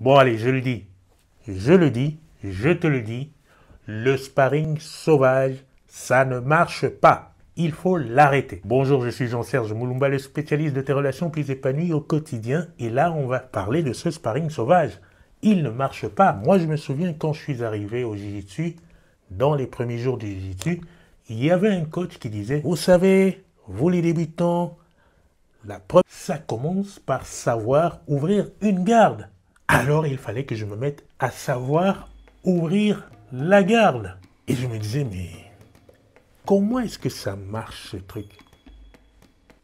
Bon allez, je le dis, je le dis, je te le dis, le sparring sauvage, ça ne marche pas. Il faut l'arrêter. Bonjour, je suis Jean-Serge Moulumba, le spécialiste de tes relations plus épanouies au quotidien. Et là, on va parler de ce sparring sauvage. Il ne marche pas. Moi, je me souviens quand je suis arrivé au Jiu-Jitsu, dans les premiers jours du Jiu-Jitsu, il y avait un coach qui disait, vous savez, vous les débutants, la preuve, ça commence par savoir ouvrir une garde. Alors il fallait que je me mette à savoir ouvrir la garde. Et je me disais, mais comment est-ce que ça marche ce truc?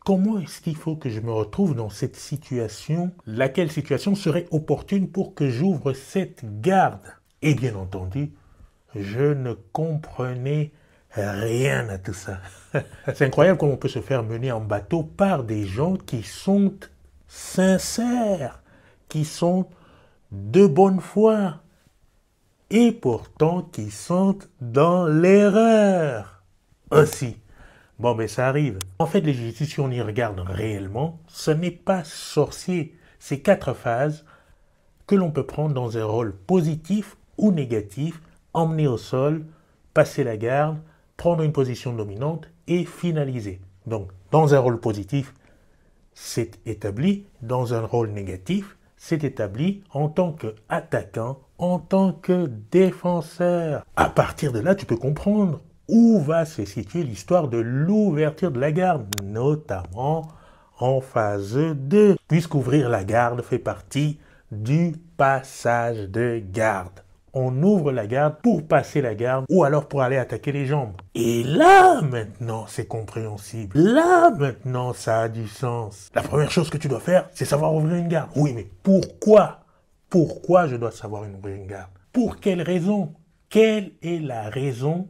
Comment est-ce qu'il faut que je me retrouve dans cette situation? Laquelle situation serait opportune pour que j'ouvre cette garde? Et bien entendu, je ne comprenais rien à tout ça. C'est incroyable comment on peut se faire mener en bateau par des gens qui sont sincères, qui sont de bonne foi, et pourtant qui sont dans l'erreur aussi. Bon, mais ça arrive. En fait, les si on y regarde réellement, ce n'est pas sorcier. C'est quatre phases que l'on peut prendre dans un rôle positif ou négatif, emmener au sol, passer la garde, prendre une position dominante et finaliser. Donc, dans un rôle positif, c'est établi. Dans un rôle négatif, c'est établi en tant qu'attaquant, en tant que défenseur. À partir de là, tu peux comprendre où va se situer l'histoire de l'ouverture de la garde, notamment en phase 2, puisqu'ouvrir la garde fait partie du passage de garde on ouvre la garde pour passer la garde ou alors pour aller attaquer les jambes. Et là, maintenant, c'est compréhensible. Là, maintenant, ça a du sens. La première chose que tu dois faire, c'est savoir ouvrir une garde. Oui, mais pourquoi? Pourquoi je dois savoir ouvrir une garde? Pour quelle raison? Quelle est la raison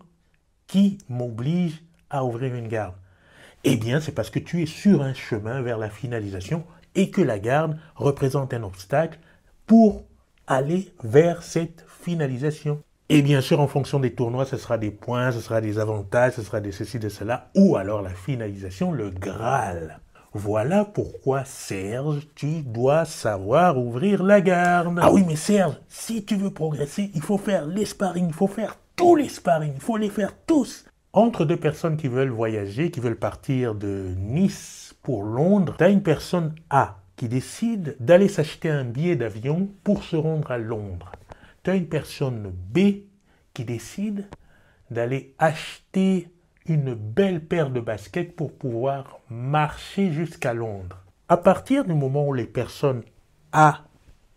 qui m'oblige à ouvrir une garde? Eh bien, c'est parce que tu es sur un chemin vers la finalisation et que la garde représente un obstacle pour aller vers cette finalisation. Et bien sûr, en fonction des tournois, ce sera des points, ce sera des avantages, ce sera des ceci, de cela, ou alors la finalisation, le Graal. Voilà pourquoi, Serge, tu dois savoir ouvrir la garde. Ah oui, mais Serge, si tu veux progresser, il faut faire les sparring, il faut faire tous les sparring, il faut les faire tous. Entre deux personnes qui veulent voyager, qui veulent partir de Nice pour Londres, tu as une personne A qui décide d'aller s'acheter un billet d'avion pour se rendre à Londres. Tu as une personne B qui décide d'aller acheter une belle paire de baskets pour pouvoir marcher jusqu'à Londres. À partir du moment où les personnes A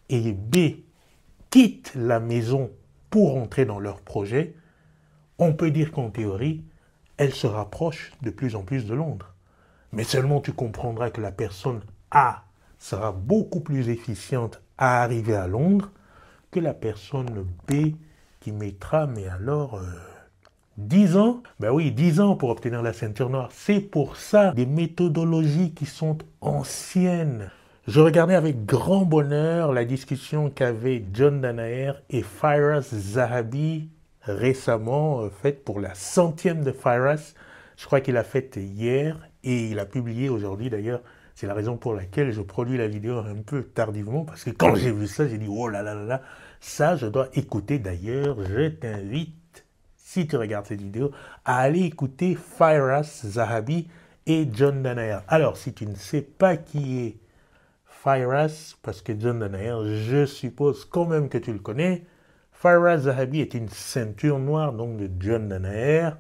et B quittent la maison pour entrer dans leur projet, on peut dire qu'en théorie, elles se rapprochent de plus en plus de Londres. Mais seulement tu comprendras que la personne A sera beaucoup plus efficiente à arriver à Londres que la personne B qui mettra, mais alors, 10 euh, ans Ben oui, 10 ans pour obtenir la ceinture noire. C'est pour ça des méthodologies qui sont anciennes. Je regardais avec grand bonheur la discussion qu'avaient John Danaher et Firas Zahabi récemment euh, faite pour la centième de Firas. Je crois qu'il a faite hier et il a publié aujourd'hui d'ailleurs c'est la raison pour laquelle je produis la vidéo un peu tardivement, parce que quand j'ai vu ça, j'ai dit, oh là là là là, ça je dois écouter d'ailleurs, je t'invite, si tu regardes cette vidéo, à aller écouter Firas Zahabi et John Danaher. Alors, si tu ne sais pas qui est Firas, parce que John Danaher, je suppose quand même que tu le connais, Firas Zahabi est une ceinture noire, donc de John Danaher.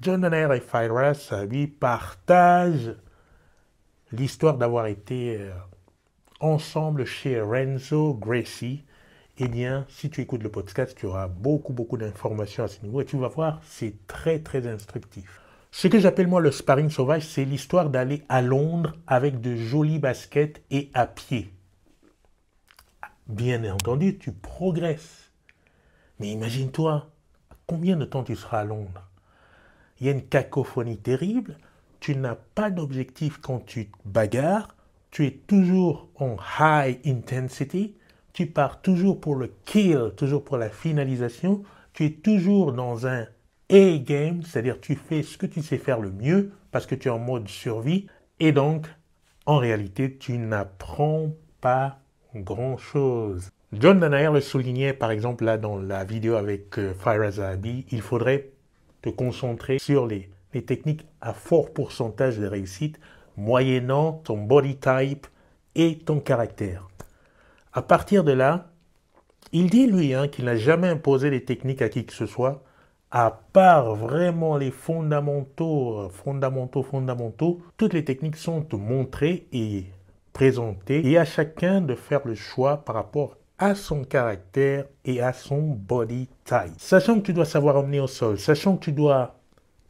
John Danaher et Firas Zahabi partagent l'histoire d'avoir été euh, ensemble chez Renzo Gracie, eh bien, si tu écoutes le podcast, tu auras beaucoup, beaucoup d'informations à ce niveau et tu vas voir, c'est très, très instructif. Ce que j'appelle moi le sparring sauvage, c'est l'histoire d'aller à Londres avec de jolis baskets et à pied. Bien entendu, tu progresses. Mais imagine-toi, combien de temps tu seras à Londres? Il y a une cacophonie terrible tu n'as pas d'objectif quand tu te bagarres, tu es toujours en high intensity, tu pars toujours pour le kill, toujours pour la finalisation, tu es toujours dans un A-game, c'est-à-dire tu fais ce que tu sais faire le mieux parce que tu es en mode survie et donc en réalité tu n'apprends pas grand-chose. John Danaher le soulignait par exemple là dans la vidéo avec euh, Fire Zahabi, il faudrait te concentrer sur les, les techniques à fort pourcentage de réussite, moyennant ton body type et ton caractère. À partir de là, il dit lui hein, qu'il n'a jamais imposé des techniques à qui que ce soit, à part vraiment les fondamentaux, fondamentaux, fondamentaux, toutes les techniques sont montrées et présentées et à chacun de faire le choix par rapport à son caractère et à son body type. Sachant que tu dois savoir emmener au sol, sachant que tu dois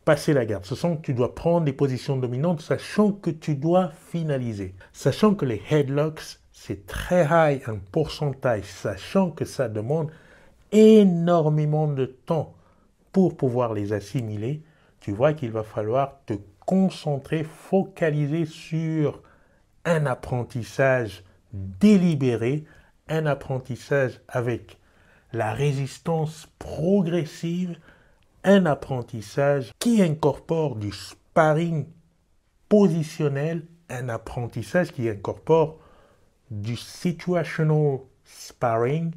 passer la garde, sachant que tu dois prendre des positions dominantes, sachant que tu dois finaliser, sachant que les headlocks, c'est très high un pourcentage, sachant que ça demande énormément de temps pour pouvoir les assimiler, tu vois qu'il va falloir te concentrer, focaliser sur un apprentissage délibéré un apprentissage avec la résistance progressive, un apprentissage qui incorpore du sparring positionnel, un apprentissage qui incorpore du situational sparring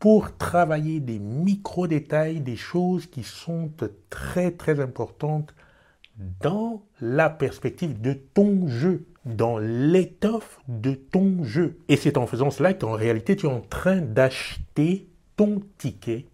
pour travailler des micro-détails, des choses qui sont très très importantes dans la perspective de ton jeu dans l'étoffe de ton jeu. Et c'est en faisant cela qu'en réalité tu es en train d'acheter ton ticket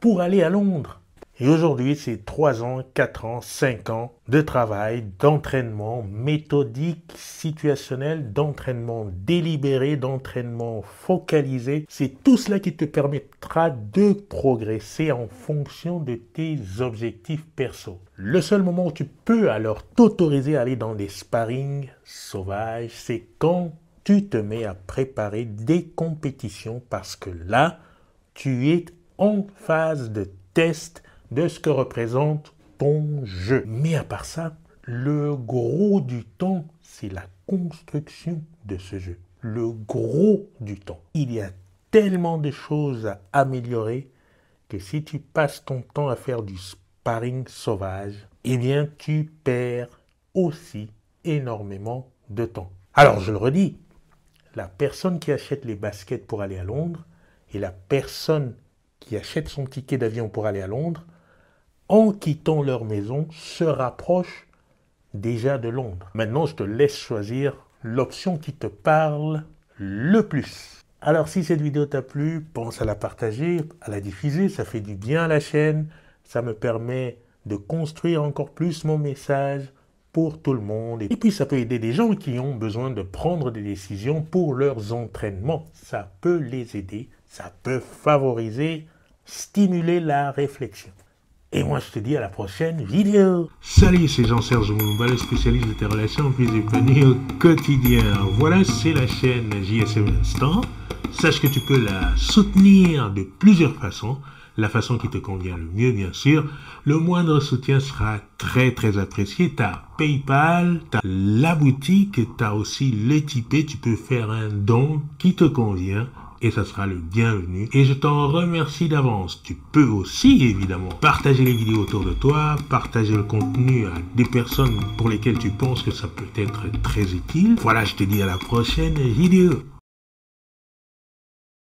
pour aller à Londres. Et aujourd'hui, c'est 3 ans, 4 ans, 5 ans de travail, d'entraînement méthodique, situationnel, d'entraînement délibéré, d'entraînement focalisé. C'est tout cela qui te permettra de progresser en fonction de tes objectifs perso. Le seul moment où tu peux alors t'autoriser à aller dans des sparring sauvages, c'est quand tu te mets à préparer des compétitions parce que là, tu es en phase de test de ce que représente ton jeu. Mais à part ça, le gros du temps, c'est la construction de ce jeu. Le gros du temps. Il y a tellement de choses à améliorer que si tu passes ton temps à faire du sparring sauvage, eh bien tu perds aussi énormément de temps. Alors je le redis, la personne qui achète les baskets pour aller à Londres et la personne qui achète son ticket d'avion pour aller à Londres en quittant leur maison, se rapprochent déjà de Londres. Maintenant, je te laisse choisir l'option qui te parle le plus. Alors si cette vidéo t'a plu, pense à la partager, à la diffuser, ça fait du bien à la chaîne, ça me permet de construire encore plus mon message pour tout le monde. Et puis ça peut aider des gens qui ont besoin de prendre des décisions pour leurs entraînements. Ça peut les aider, ça peut favoriser, stimuler la réflexion. Et moi, je te dis à la prochaine vidéo. Salut, c'est Jean-Serge Moumba, le spécialiste de tes relations physiques au quotidien. Voilà, c'est la chaîne JSM Instant. Sache que tu peux la soutenir de plusieurs façons. La façon qui te convient le mieux, bien sûr. Le moindre soutien sera très, très apprécié. Tu as PayPal, tu as la boutique, tu as aussi le Tipeee. Tu peux faire un don qui te convient et ça sera le bienvenu. Et je t'en remercie d'avance. Tu peux aussi évidemment partager les vidéos autour de toi, partager le contenu à des personnes pour lesquelles tu penses que ça peut être très utile. Voilà, je te dis à la prochaine vidéo.